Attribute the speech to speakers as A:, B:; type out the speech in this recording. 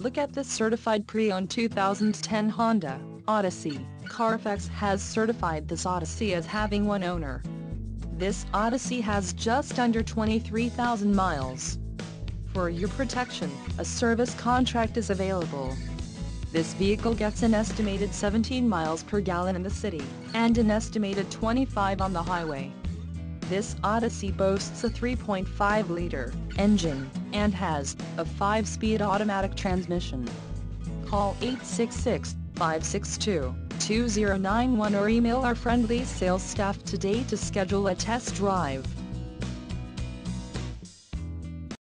A: Look at this certified pre-owned 2010 Honda Odyssey. Carfax has certified this Odyssey as having one owner. This Odyssey has just under 23,000 miles. For your protection, a service contract is available. This vehicle gets an estimated 17 miles per gallon in the city, and an estimated 25 on the highway. This Odyssey boasts a 3.5-liter engine, and has a 5-speed automatic transmission. Call 866-562-2091 or email our friendly sales staff today to schedule a test drive.